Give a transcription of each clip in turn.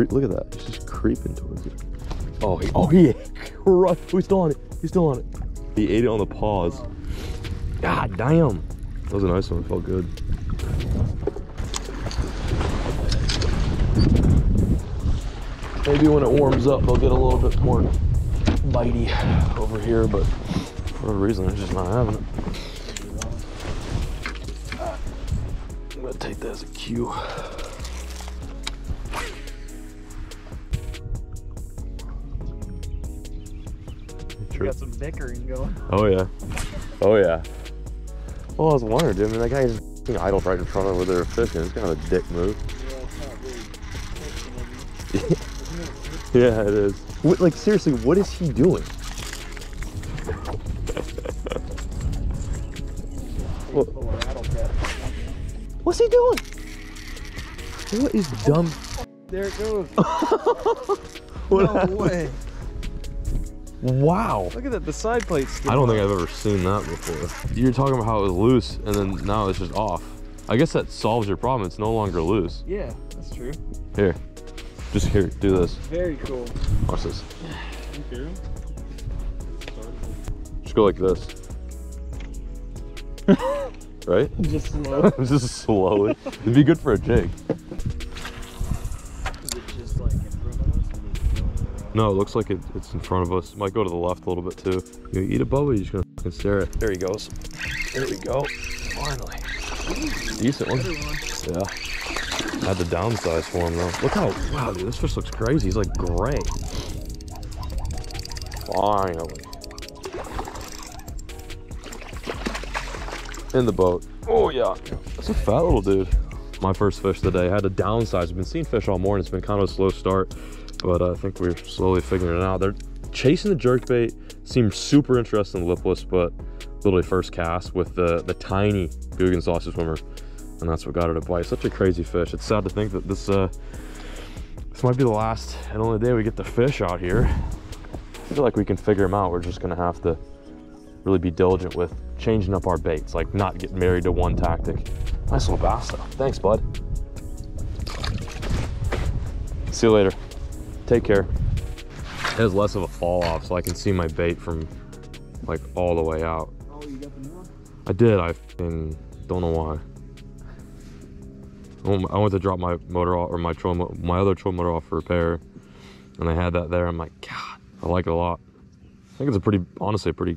creep. Look at that. It's just creeping towards it. Oh, he, oh he Right. Oh, he's still on it. He's still on it. He ate it on the paws. God damn. That was a nice one. It felt good. Maybe when it warms up, they'll get a little bit more bitey over here, but for whatever reason, they're just not having it. I'm gonna take that as a cue. We got some bickering going. Oh yeah. Oh yeah. Well, I was wondering, dude. I mean, that guy just f***ing idled right in front of where they're fishing. It's kind of a dick move. yeah, it is. What, like seriously, what is he doing? What- What's he doing? What is dumb? There it goes. What no happened? way. Wow. Look at that. The side plate's I don't think I've ever seen that before. You're talking about how it was loose and then now it's just off. I guess that solves your problem. It's no longer loose. Yeah, that's true. Here. Just here, do this. Very cool. Watch this. Just go like this. right? Just slow. just slowly. It'd be good for a jig. No, it looks like it, it's in front of us. Might go to the left a little bit too. You eat a bubble, you're just gonna fucking stare at. There he goes. There we go. Finally. Decent one. Yeah. Had to downsize for him though. Look how, wow, dude, this fish looks crazy. He's like gray. Finally. In the boat. Oh yeah. That's a fat little dude. My first fish today. I Had to downsize. I've been seeing fish all morning. It's been kind of a slow start, but uh, I think we're slowly figuring it out. They're chasing the jerkbait. Seems super interesting lipless, but literally first cast with the the tiny Googan saucy swimmer, and that's what got her to bite. Such a crazy fish. It's sad to think that this uh this might be the last and only day we get the fish out here. I feel like we can figure them out. We're just gonna have to really be diligent with changing up our baits, like not get married to one tactic. Nice little bass though. Thanks, bud. See you later. Take care. It has less of a fall off, so I can see my bait from like all the way out. Oh, you got the new one? I did. I don't know why. I went- to drop my motor off, or my trolling, mo- my other trolling motor off for repair, and I had that there. I'm like, God, I like it a lot. I think it's a pretty, honestly, a pretty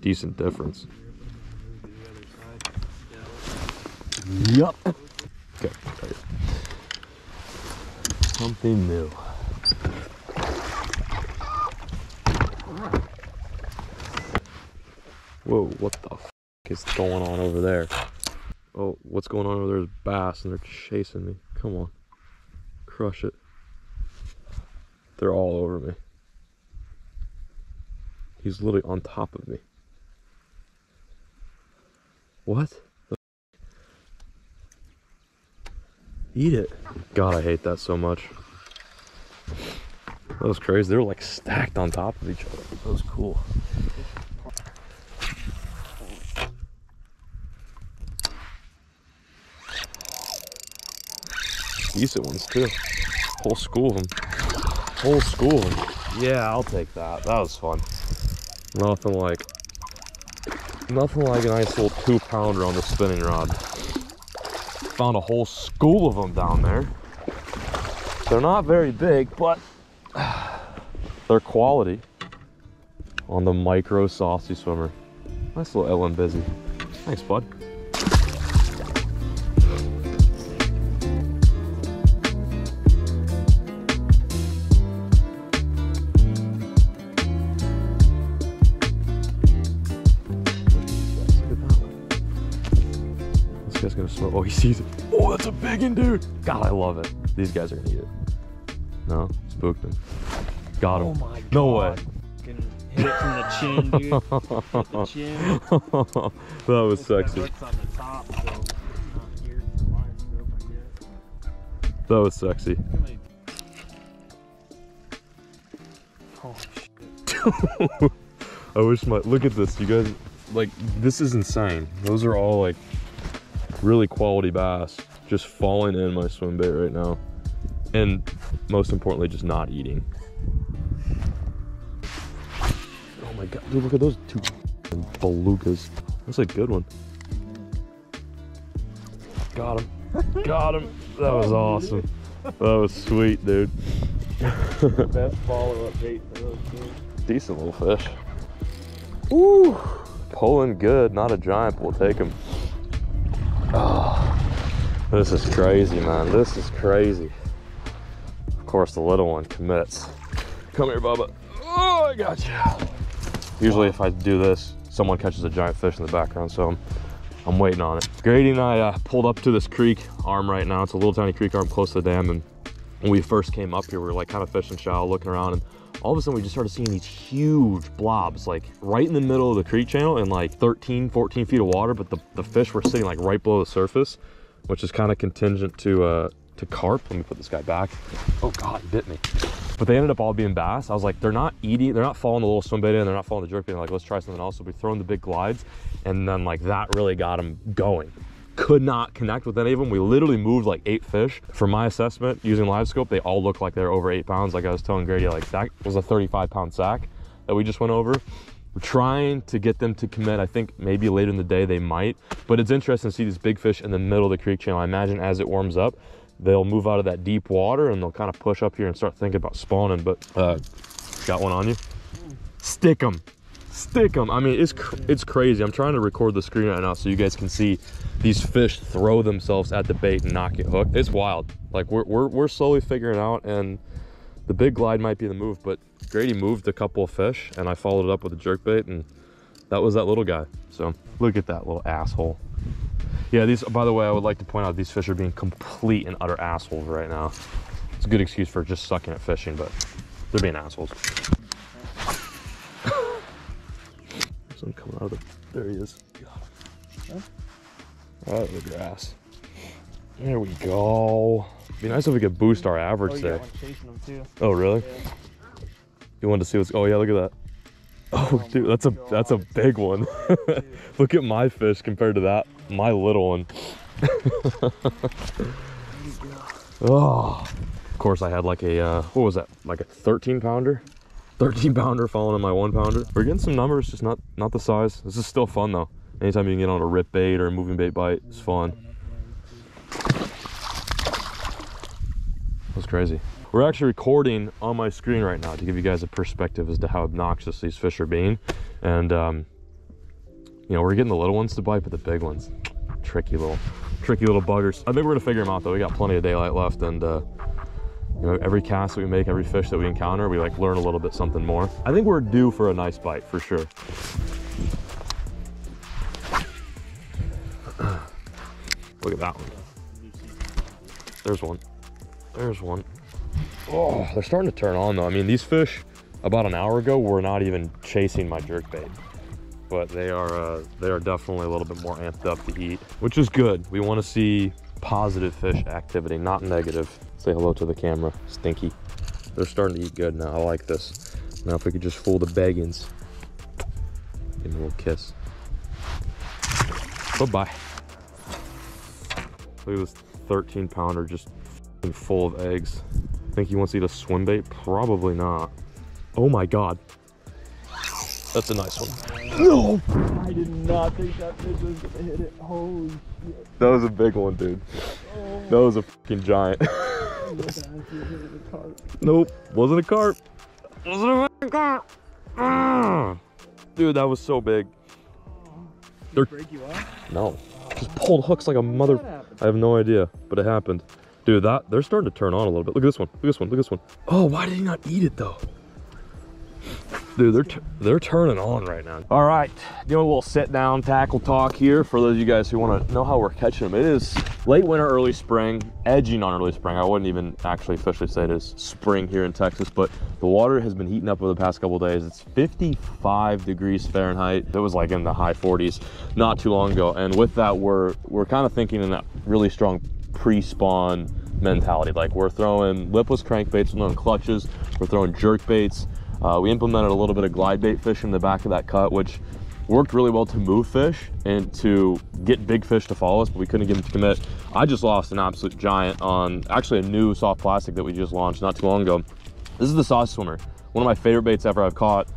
decent difference. Yup. Okay. Something new. Whoa, what the f is going on over there? Oh, what's going on over there is bass and they're chasing me. Come on. Crush it. They're all over me. He's literally on top of me. What? Eat it. God, I hate that so much. That was crazy. They were like stacked on top of each other. That was cool. Decent ones too. Whole school of them. Whole school of them. Yeah, I'll take that. That was fun. Nothing like, nothing like a nice little two pounder on the spinning rod. Found a whole school of them down there. They're not very big, but they're quality on the micro saucy swimmer. Nice little Ellen busy. Thanks, bud. This guy's gonna smoke. Oh, he sees it. Oh, that's a big one, dude. God, I love it. These guys are gonna eat it. No, spooked him. Got him. Oh my god. No way. Hit it from the chin, dude. Hit the chin. that was That sexy. the top, so not here for the wide scope, I guess. That was sexy. How many- Holy shit. I wish my look at this, you guys. Like this is insane. Those are all like really quality bass. just falling in my swim bait right now. And most importantly, just not eating. My god, dude, look at those two belugas. That's a good one. Got him. Got him. That was awesome. That was sweet, dude. Best follow-up bait for those things. Decent little fish. Ooh, pulling good. Not a giant, but we'll take him. Oh, ah, this is crazy, man. This is crazy. Of course, the little one commits. Come here, Bubba. Oh, I got you. Usually, if I do this, someone catches a giant fish in the background, so I'm, I'm waiting on it. Grady and I uh, pulled up to this creek arm right now. It's a little tiny creek arm close to the dam, and when we first came up here, we were like kind of fishing shallow, looking around, and all of a sudden we just started seeing these huge blobs, like right in the middle of the creek channel in like 13, 14 feet of water, but the, the fish were sitting like right below the surface, which is kind of contingent to uh, to carp. Let me put this guy back. Oh God, he bit me. But they ended up all being bass. I was like, they're not eating, they're not following the little swim bait in, they're not following the jerk bait. in. Like, let's try something else. So we throw in the big glides, and then like that really got them going could not connect with any of them. We literally moved like eight fish. For my assessment, using live scope, they all look like they're over eight pounds. Like I was telling Grady, like that was a 35 pound sack that we just went over. We're trying to get them to commit. I think maybe later in the day they might, but it's interesting to see these big fish in the middle of the creek channel. I imagine as it warms up, they'll move out of that deep water and they'll kind of push up here and start thinking about spawning. But uh, got one on you? Stick them stick them. I mean, it's cr it's crazy. I'm trying to record the screen right now so you guys can see these fish throw themselves at the bait and not get hooked. It's wild. Like we're we're we're slowly figuring out, and the big glide might be the move. But Grady moved a couple of fish, and I followed it up with a jerk bait, and that was that little guy. So look at that little asshole. Yeah, these. By the way, I would like to point out these fish are being complete and utter assholes right now. It's a good excuse for just sucking at fishing, but they're being assholes. Some coming out of the. There he is. Out of the grass. There we go. Be nice if we could boost our Oh, average you there. got one chasing them too. Oh really? Yeah. You wanted to see what's? Oh yeah, look at that. Oh Oh dude, that's a that's a big one. Look at my fish compared to that, my little one. oh, of course I had like a uh, what was that? Like a 13 pounder, 13 pounder falling in my one pounder. We're getting some numbers, just not not the size. This is still fun though. Anytime you can get on a rip bait or a moving bait bite, it's fun. That's crazy. We're actually recording on my screen right now to give you guys a perspective as to how obnoxious these fish are being. And, um, you know, we're getting the little ones to bite, but the big ones, tricky little, tricky little buggers. I think we're gonna figure them out though. We got plenty of daylight left and, uh, you know, every cast that we make, every fish that we encounter, we like learn a little bit something more. I think we're due for a nice bite for sure. Look at that one. There's one. There's one. Oh, they're starting to turn on though. I mean, these fish about an hour ago were not even chasing my jerk bait, but they are uh, they are definitely a little bit more amped up to eat, which is good. We want to see positive fish activity, not negative. Say hello to the camera, Stinky. They're starting to eat good now. I like this. Now, if we could just fool the beggins, give them a little kiss. Bye bye. Look at this 13 pounder just full of eggs. Think he wants to eat a swim bait? Probably not. Oh my god. That's a nice one. No! I did not think that fish was gonna hit it. Holy shit. That was a big one, dude. Oh, That was a fucking giant. I was actually hitting the carp. nope, wasn't a carp. Wasn't a fucking carp. Ah. Dude, that was so big. They're- Did it break you off? No. Just pulled hooks like a mother. I have no idea, but it happened. Dude, that they're starting to turn on a little bit. Look at this one. Look at this one. Look at this one. Oh, why did he not eat it though? Dude, they're they're turning on right now. All right, doing a little sit down tackle talk here for those of you guys who want to know how we're catching them. It is late winter, early spring, edging on early spring. I wouldn't even actually officially say it is spring here in Texas, but the water has been heating up over the past couple days. It's 55 degrees Fahrenheit. It was like in the high 40s not too long ago, and with that, we're we're kind of thinking in that really strong pre-spawn mentality. Like we're throwing lipless crankbaits, we're throwing clutches, we're throwing jerk baits. Uh, we implemented a little bit of glide bait fish in the back of that cut, which worked really well to move fish and to get big fish to follow us, but we couldn't get them to commit. I just lost an absolute giant on actually a new soft plastic that we just launched not too long ago. This is the saucy swimmer, one of my favorite baits ever I've caught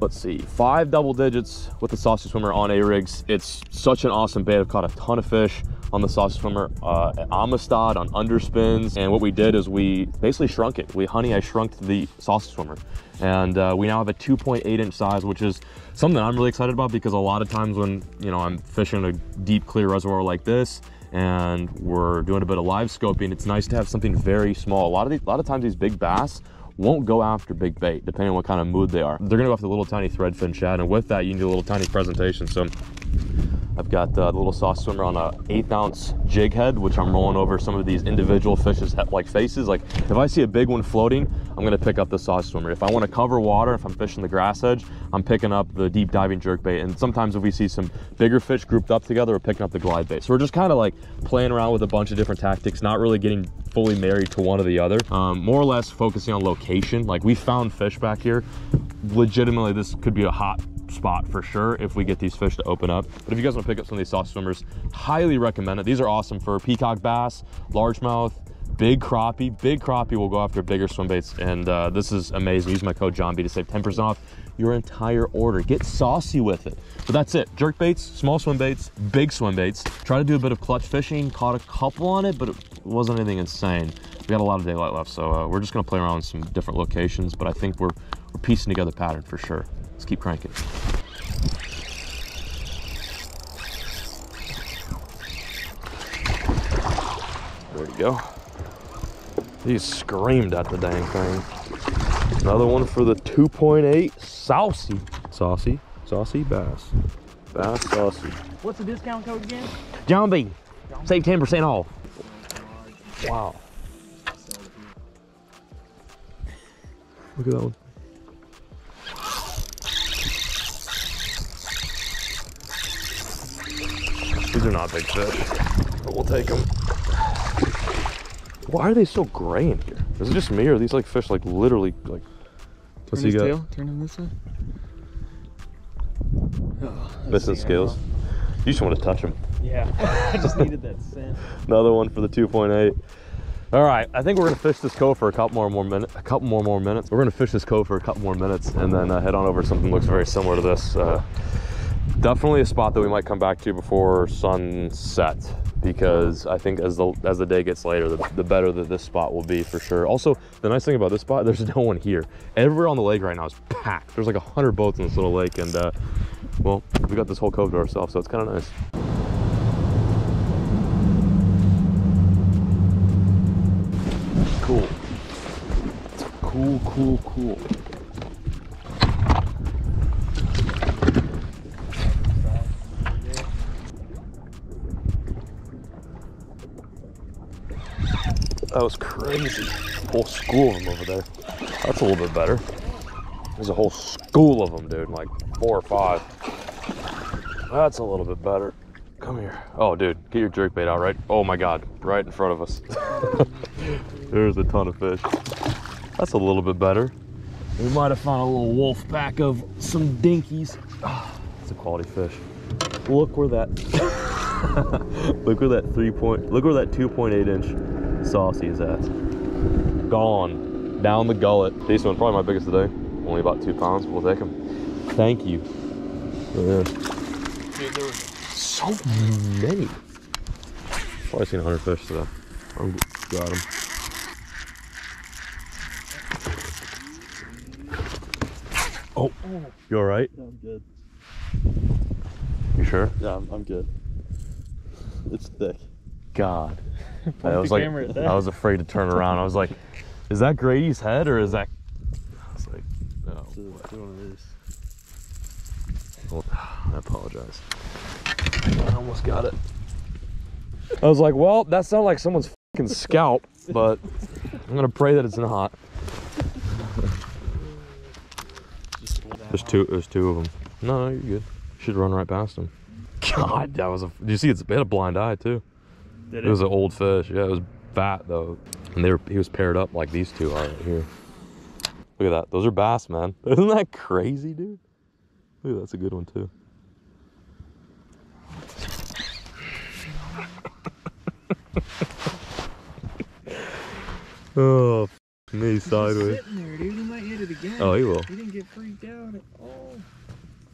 let's see, five double digits with the saucy swimmer on A-rigs. It's such an awesome bait. I've caught a ton of fish on the saucy swimmer uh, at Amistad on underspins. And what we did is we basically shrunk it. We honey, I shrunk the saucy swimmer. And uh, we now have a 2.8 inch size, which is something I'm really excited about because a lot of times when, you know, I'm fishing a deep clear reservoir like this, and we're doing a bit of live scoping, it's nice to have something very small. A lot of these, a lot of times these big bass won't go after big bait, depending on what kind of mood they are. They're gonna go after the little tiny threadfin shad, and with that, you need a little tiny presentation. So I've got uh, the little sauce swimmer on a eighth ounce jig head, which I'm rolling over some of these individual fishes like faces. Like if I see a big one floating, I'm gonna pick up the sauce swimmer. If I wanna cover water, if I'm fishing the grass edge, I'm picking up the deep diving jerk bait. And sometimes if we see some bigger fish grouped up together, we're picking up the glide bait. So we're just kind of like playing around with a bunch of different tactics, not really getting fully married to one or the other. Um, more or less focusing on location. Like we found fish back here. Legitimately, this could be a hot spot for sure if we get these fish to open up. But if you guys want to pick up some of these soft swimmers, highly recommend it. These are awesome for peacock bass, largemouth, big crappie. Big crappie will go after bigger swim baits. And uh, this is amazing. Use my code Jon B to save 10% off your entire order. Get saucy with it. But that's it. Jerk baits, small swim baits, big swim baits. Try to do a bit of clutch fishing. Caught a couple on it, but it wasn't anything insane. We got a lot of daylight left, so uh, we're just gonna play around with some different locations, but I think we're, we're piecing together pattern for sure. Let's keep cranking. There you go. He screamed at the dang thing. Another one for the 2.8 saucy. Saucy, saucy bass. Bass saucy. What's the discount code again? Jon B, save 10% off. Wow. Look at that one. These are not big fish, but we'll take them. Why are they so gray in here? Is it just me or are these like fish like literally like what's he got? Turn him this way. Oh, Missing scales. You just want to touch them. Yeah, I just needed that scent. Another one for the 2.8. All right, I think we're gonna fish this cove for a couple more more minutes. A couple more more minutes. We're gonna fish this cove for a couple more minutes and then uh, head on over to something that looks very similar to this. Uh, definitely a spot that we might come back to before sunset because I think as the as the day gets later, the, the better that this spot will be for sure. Also, the nice thing about this spot, there's no one here. Everywhere on the lake right now is packed. There's like a hundred boats in this little lake, and uh, well, we got this whole cove to ourselves, so it's kind of nice. Cool. Cool, cool, cool. That was crazy. Whole school of them over there. That's a little bit better. There's a whole school of them, dude. Like four or five. That's a little bit better. Come here. Oh, dude, get your jerk bait out, right? Oh my God, right in front of us. There's a ton of fish. That's a little bit better. We might have found a little wolf pack of some dinkies. Ah, it's a quality fish. Look where that, look where that three point, look where that 2.8 inch saucy is that? Gone, down the gullet. Decent one, probably my biggest today. Only about two pounds, but we'll take them. Thank you. Yeah. Dude, there was So many. Probably seen 100 fish today. I'm, got them. Oh, you all right? Yeah, I'm good. You sure? Yeah, I'm, I'm good. It's thick. God. I was like, camera at that. I was afraid to turn around. I was like, is that Grady's head or is that? I was like, no. It's, a, it's one of these. Well, I apologize. I almost got it. I was like, well, that sounded like someone's fucking scalp, but I'm gonna pray that it's not. There's two. There's two of them. No, no, you're good. Should run right past them. God, that was a. Did you see? It's, it had a blind eye too. Did it? It was an old fish. Yeah, it was fat though, and they were he was paired up like these two are right here. Look at that. Those are bass, man. Isn't that crazy, dude? Look, that's a good one too. oh, me sideways. There, dude. He might hit it again. Oh, he will. He didn't get freaked out at all.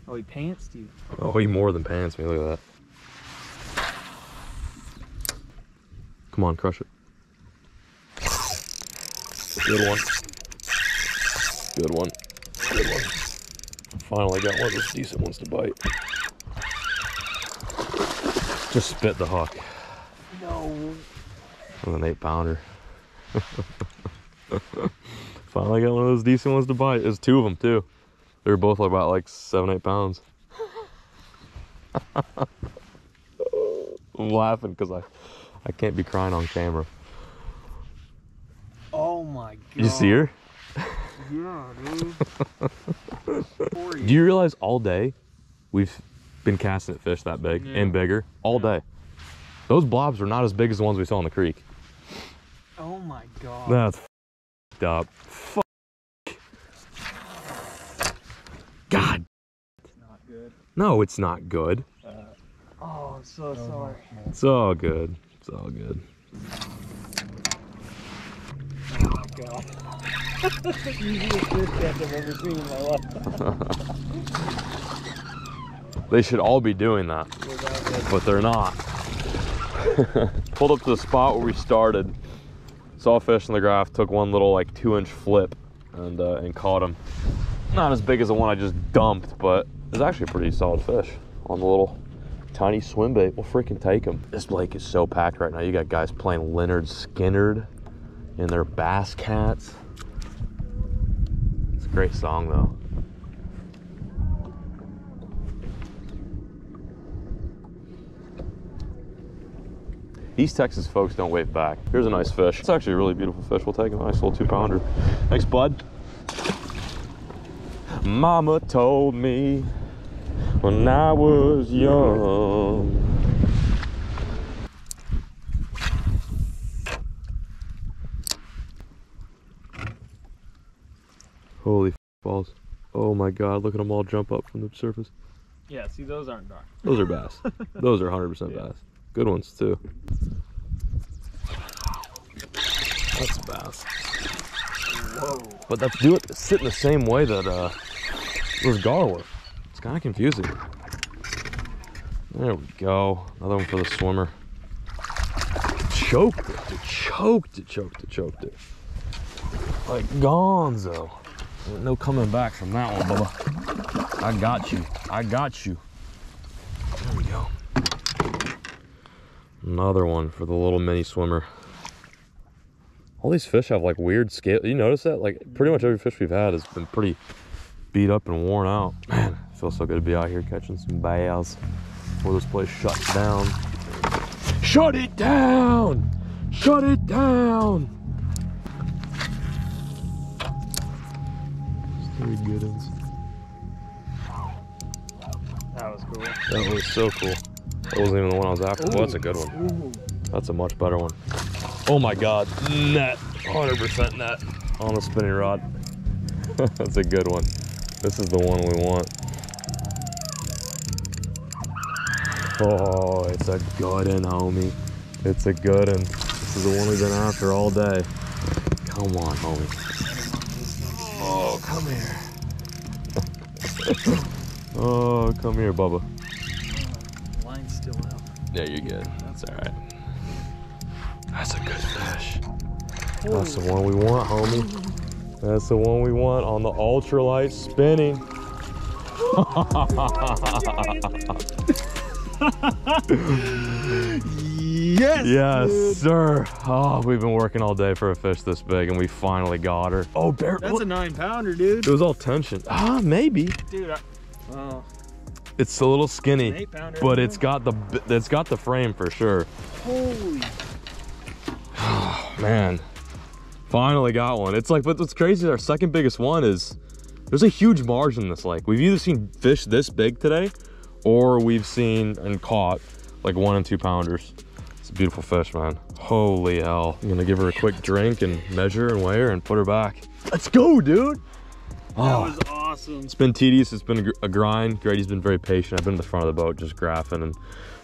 Oh, he pantsed you. Oh, he more than pants me. Look at that. Come on, crush it. Good one. Good one. Good one. Finally got one of those decent ones to bite. Just spit the hook No. with an eight pounder. Finally got one of those decent ones to bite. There's two of them too. They were both about like seven, eight pounds. I'm laughing because I, I can't be crying on camera. Oh my god. You see her? Yeah, dude. Do you realize all day we've been casting at fish that big Yeah. and bigger all day? Those blobs are not as big as the ones we saw in the creek. Oh my god. That's f***ed up. Fuck. God, It's not good. no, it's not good. Uh, oh, I'm so oh sorry. It's all good. It's all good. They should all be doing that, but they're not. Pulled up to the spot where we started, saw fish in the graph, took one little like two inch flip and uh, and caught him. Not as big as the one I just dumped, but it's actually a pretty solid fish on the little tiny swim bait. We'll freaking take them. This lake is so packed right now. You got guys playing Lynyrd Skynyrd in their bass cats. It's a great song though. East Texas folks don't wave back. Here's a nice fish. It's actually a really beautiful fish. We'll take a nice little two pounder. Thanks, bud. Mama told me when I was young. Holy f- balls. Oh my god, look at them all jump up from the surface. Yeah, see, those aren't dark. Those are bass. Those are 100% Yeah. bass. Good ones too. That's bass. Whoa. But that's do it sit in the same way that uh those gar were. Kind of confusing. There we go. Another one for the swimmer. Choked it, dude. Choked it, choked it, choked it. Like gonzo. No coming back from that one, Bubba. I got you. I got you. There we go. Another one for the little mini swimmer. All these fish have like weird scale. You notice that? Like pretty much every fish we've had has been pretty beat up and worn out. Man, it feels so good to be out here catching some bass before this place shuts down. Shut it down! Shut it down! Three good ones. That was cool. That was so cool. That wasn't even the one I was after. Well, that's a good one. Ooh. That's a much better one. Oh my god, net, 100% net on the spinning rod. That's a good one. This is the one we want. Oh, it's a good one, homie. It's a good one. This is the one we've been after all day. Come on, homie. Oh, come here. oh, come here, Bubba. Line's still out. Yeah, you're good. That's all right. That's a good fish. That's the one we want, homie. That's the one we want on the ultralight spinning. Yes. yes, sir. Oh, we've been working all day for a fish this big, and we finally got her. Oh, bear. That's look, a nine pounder, dude. it was all tension. Ah, maybe. Dude, I, oh, It's a little skinny, but it's got the it's got the frame for sure. holy. Man, finally got one. It's like, but what's crazy is our second biggest one is there's a huge margin in this lake. We've either seen fish this big today, or we've seen and caught like one and two pounders. It's a beautiful fish, man. Holy hell. I'm gonna give her a quick drink and measure and weigh her and put her back. Let's go, dude. That Oh, was awesome. It's been tedious. It's been a grind. Grady's been very patient. I've been in the front of the boat just graphing and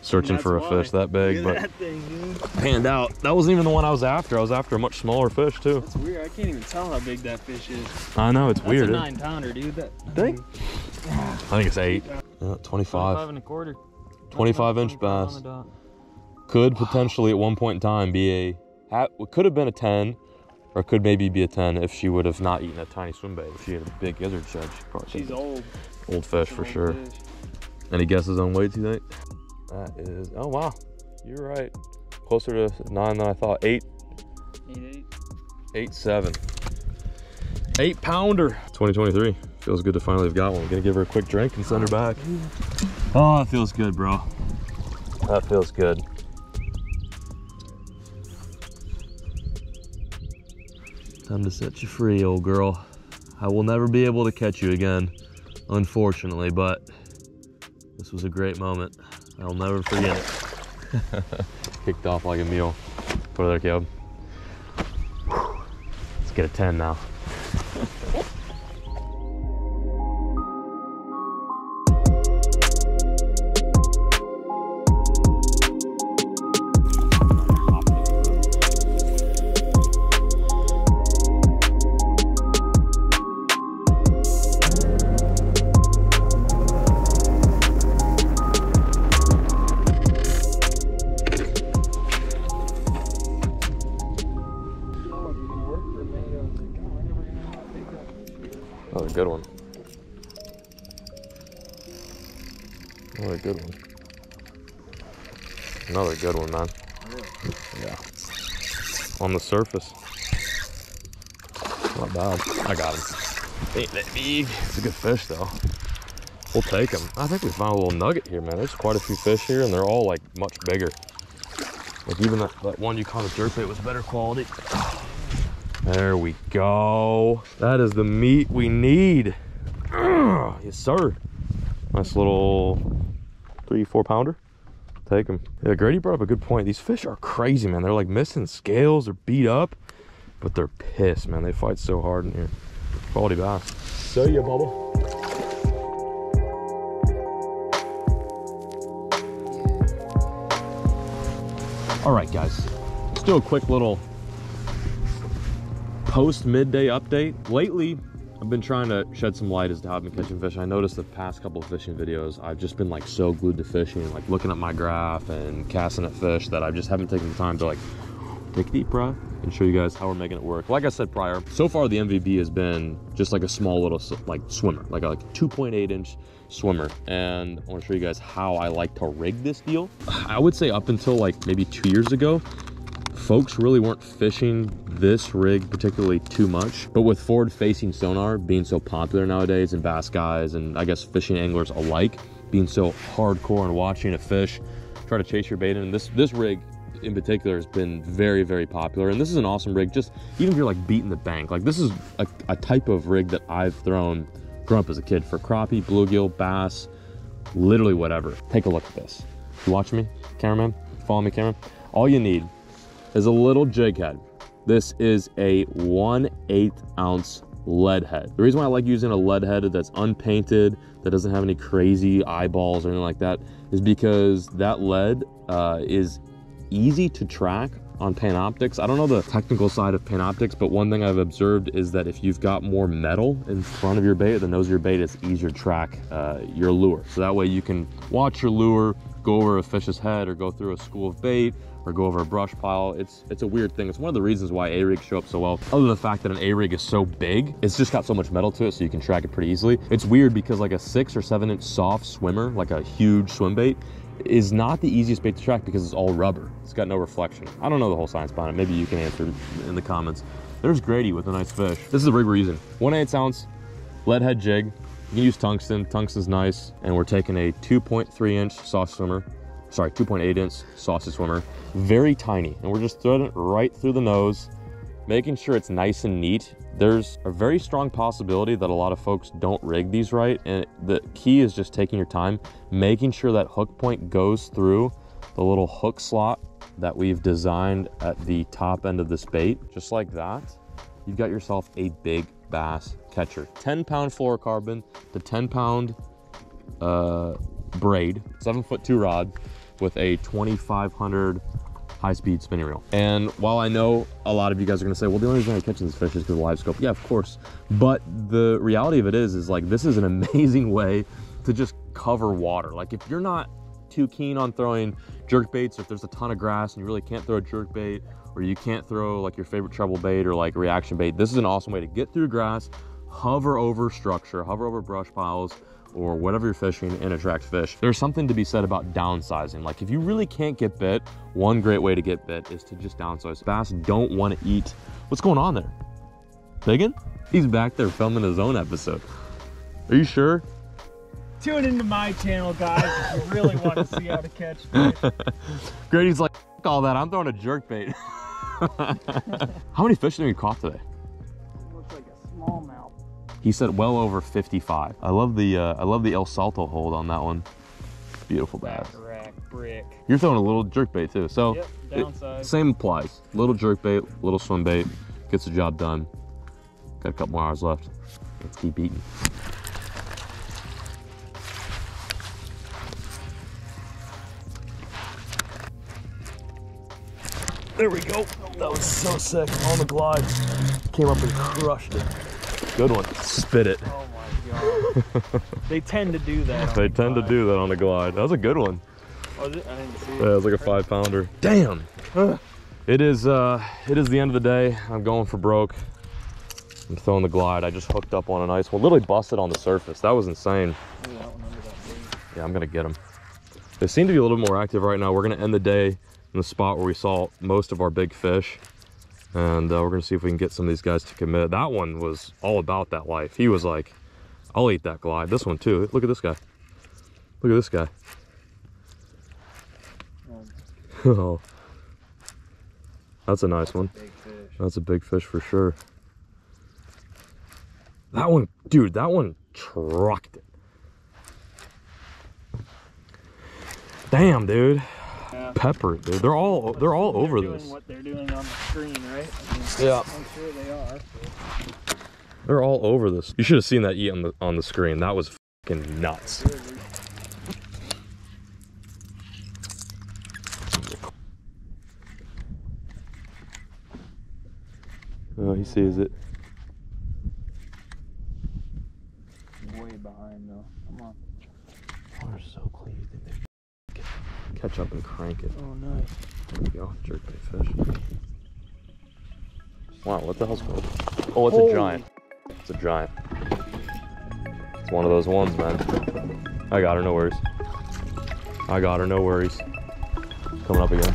searching for a why. fish that big, but at that thing, panned out. That wasn't even the one I was after. I was after a much smaller fish too. That's weird. I can't even tell how big that fish is. I know it's That's weird. a nine pounder, dude. That Think? I think it's eight. Yeah, 25. 25 and a quarter. 25 inch 25 on bass. the dot. Could potentially at one point in time be a, ha- it could have been a 10, or could maybe be a 10 if she would have not eaten a tiny swim bait. If she had a big gizzard shad, she probably She's could've- old. old fish She's for old sure. fish. Any guesses on weights you think? That is, oh wow, you're right. Closer to nine than I thought. Eight, Eight, eight. seven. Eight pounder. 2023. Feels good to finally have got one. Gonna give her a quick drink and send her back. Oh, it feels good, bro. That feels good. Time to set you free, old girl. I will never be able to catch you again, unfortunately, but this was a great moment. I'll never forget it. Kicked off like a mule. Put it there, Caleb. Let's get a 10 now. Another good one, man. Yeah. On the surface. Not bad. I got him. Ain't that big. It's a good fish, though. We'll take him. I think we found a little nugget here, man. There's quite a few fish here, and they're all like much bigger. Like even that, that one you caught at jerkbait was better quality. There we go. That is the meat we need. Ugh, yes, sir. Nice little three, four pounder. Take them. Yeah, Grady brought up a good point. These fish are crazy, man. They're like missing scales. They're beat up, but they're pissed, man. They fight so hard in here. Quality bass. See ya, Bubba. All right, guys. Let's do a quick little post midday update. Lately, I've been trying to shed some light as to how I've been catching fish. I noticed the past couple of fishing videos, I've just been like so glued to fishing, like looking at my graph and casting at fish that I just haven't taken the time to like take a deep breath and show you guys how we're making it work. Like I said prior, so far the MVP has been just like a small little like swimmer, like a like 2.8 inch swimmer. And I want to show you guys how I like to rig this deal. I would say up until like maybe two years ago, folks really weren't fishing this rig particularly too much. But with forward facing sonar being so popular nowadays and bass guys and I guess fishing anglers alike being so hardcore and watching a fish try to chase your bait in, this this rig in particular has been very very popular. And this is an awesome rig just even if you're like beating the bank like this is a, a type of rig that i've thrown growing up as a kid for crappie bluegill bass literally whatever. Take a look at this. You watch me cameraman? Follow me camera all you need is a little jig head. This is a 1 8 ounce lead head. The reason why I like using a lead head that's unpainted, that doesn't have any crazy eyeballs or anything like that, is because that lead uh, is easy to track on Panoptix. I don't know the technical side of Panoptix, but one thing I've observed is that if you've got more metal in front of your bait, the nose of your bait, it's easier to track uh, your lure. So that way you can watch your lure, go over a fish's head or go through a school of bait or go over a brush pile. It's it's a weird thing. It's one of the reasons why A-rigs show up so well. Other than the fact that an A-rig is so big, it's just got so much metal to it so you can track it pretty easily. It's weird because like a six or seven inch soft swimmer, like a huge swim bait, is not the easiest bait to track because it's all rubber. It's got no reflection. I don't know the whole science behind it. Maybe you can answer in the comments. There's Grady with a nice fish. This is the rig we're using. 1 8 ounce lead head jig. You can use tungsten. Tungsten's nice. And we're taking a 2.3 inch soft swimmer. Sorry, 2.8 inch saucy swimmer. Very tiny. And we're just throwing it right through the nose, making sure it's nice and neat. There's a very strong possibility that a lot of folks don't rig these right. And the key is just taking your time, making sure that hook point goes through the little hook slot that we've designed at the top end of this bait, just like that. you've got yourself a big bass catcher. 10 pound fluorocarbon to 10 pound uh, braid, seven foot two rod with a 2500 high speed spinning reel. And while I know a lot of you guys are gonna say, well, the only reason I'm catching this fish is because of live scope. Yeah, of course. But the reality of it is, is like, this is an amazing way to just cover water. Like if you're not too keen on throwing jerk baits, if there's a ton of grass and you really can't throw a jerk bait, or you can't throw like your favorite treble bait or like reaction bait, this is an awesome way to get through grass, hover over structure, hover over brush piles, or whatever you're fishing and attract fish. There's something to be said about downsizing. Like if you really can't get bit, one great way to get bit is to just downsize. Bass don't want to eat. What's going on there? Biggin? He's back there filming his own episode. Are you sure? Tune into my channel, guys, if you really want to see how to catch fish. Grady's like, "F all that, I'm throwing a jerk bait. How many fish have you caught today? He said well over 55. I love the uh, I love the El Salto hold on that one. Beautiful bass. Back rack, brick. You're throwing a little jerk bait too. So Yep, it- same applies. Little jerk bait, little swim bait, gets the job done. Got a couple more hours left. Let's keep eating. There we go. That was so sick on the glide. Came up and crushed it. Good one. Spit it. Oh my god. they tend to do that. They the tend to do that on the glide. That was a good one. Was it? I didn't see it. Yeah, it was like a five pounder. Damn. It is uh it is the end of the day. I'm going for broke. I'm throwing the glide. I just hooked up on a nice one. Literally busted on the surface. That was insane. Ooh, that one under that bait. Yeah, I'm gonna get them. They seem to be a little more active right now. We're gonna end the day in the spot where we saw most of our big fish. And uh, we're gonna see if we can get some of these guys to commit. That one was all about that life. He was like, I'll eat that glide. This one too. Look at this guy. Look at this guy. Um, Oh, that's a nice one. That's a big fish for sure. That one, dude, that one trucked it. Damn, dude. Yeah. Pepper, dude. They're all they're all They're over doing this. What they're doing on the screen, right? I mean, Yeah. I'm sure they are. They're all over this. You should have seen that eat on the on the screen. That was fucking nuts. Oh, he sees it. Way behind though. Come on. Water's so clean. You think they catch up and crank it. Oh nice. There we go. Jerk bait fish. Wow, what the hell's going on? Oh, it's a giant. It's a giant. It's one of those ones, man. I got her, no worries. I got her, no worries. Coming up again.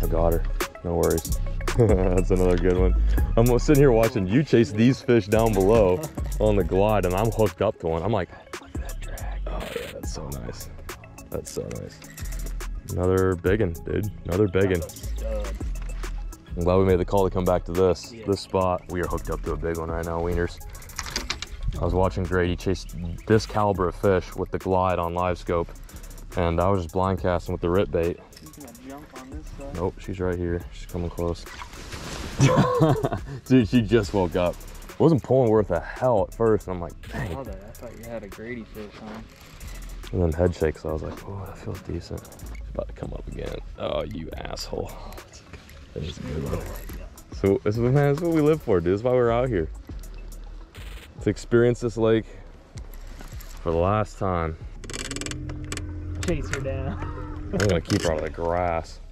I got her, no worries. That's another good one. I'm sitting here watching you chase these fish down below on the glide, and I'm hooked up to one. I'm like, nice. That's so nice. Another biggin, dude. Another biggin. I'm glad we made the call to come back to this Yeah. this spot. We are hooked up to a big one right now, wieners. I was watching Grady chase this caliber of fish with the glide on live scope, and I was just blind casting with the rip bait. He's jump on this side. Nope, she's right here. She's coming close. Dude, she just woke up. Wasn't pulling worth a hell at first, and I'm like, I dang. that. I thought you had a Grady fish on. And then head shakes, I was like, oh, that feels decent. She's about to come up again. Oh, you asshole. That is a good one. So, this is, man, this is what we live for, dude. This is why we're out here. To experience this lake for the last time. Chase her down. I'm gonna keep her out of the grass.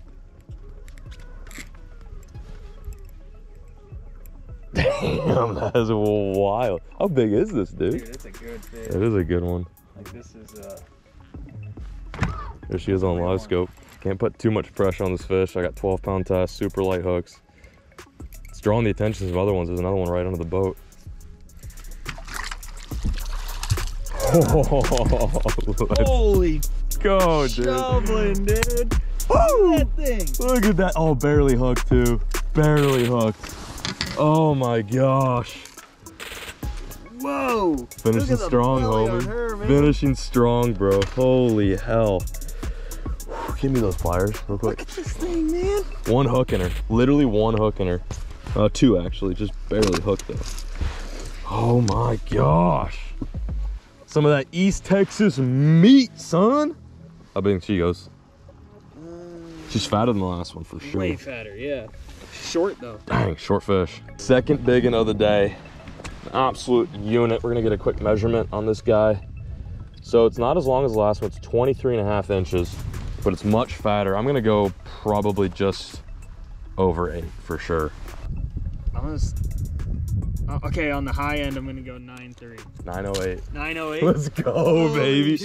Damn, that is wild. How big is this, Dude, dude? it's a good fish. It is a good one. Like this is uh There she is on live scope. Can't put too much pressure on this fish. I got 12 pound test, super light hooks. It's drawing the attention of other ones. There's another one right under the boat. Let's Holy go, dude. shoveling, dude. Woo! That thing. Look at that. Oh, barely hooked too. Barely hooked. Oh my gosh. Whoa. Finishing Look at the strong, homie. her. Finishing strong, bro. Holy hell. give me those pliers real quick. Look at this thing, man. One hook in her. Literally one hook in her. Uh, two actually, just barely hooked though. Oh my gosh. Some of that East Texas meat, son. How big she goes? She's fatter than the last one for sure. Way fatter, yeah. Short though. Dang, short fish. Second big of the day. Absolute unit. We're gonna get a quick measurement on this guy. So it's not as long as the last one. It's 23 and a half inches, but it's much fatter. I'm gonna go probably just over eight for sure. I'm gonna. uh, okay, on the high end, I'm gonna go nine three. 908. Nine oh eight. Let's go, baby.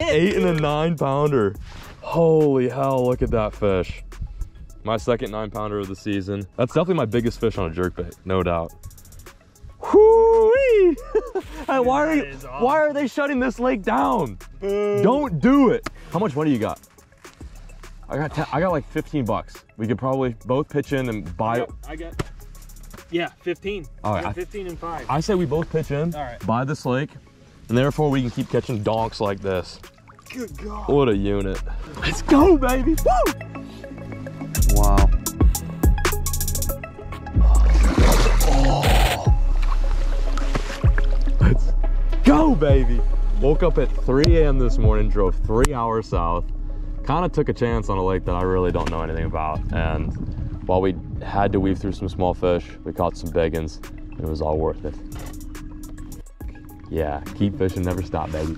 Eight and a nine pounder. Holy hell, look at that fish. My second nine pounder of the season. That's definitely my biggest fish on a jerkbait, no doubt. Why are you, why are they shutting this lake down? Don't do it. How much money you got? I got ten, I got like 15 bucks. We could probably both pitch in and buy. Yep, I got. Yeah, 15. All right, I- 15 and five. I say we both pitch in, All right. buy this lake, and therefore we can keep catching donks like this. Good God. What a unit. Let's go, baby. Woo! Wow. Go, baby. Woke up at 3 a.m. this morning, drove three hours south. Kind of took a chance on a lake that I really don't know anything about. And while we had to weave through some small fish, we caught some big ones, and it was all worth it. Yeah, keep fishing, never stop, baby.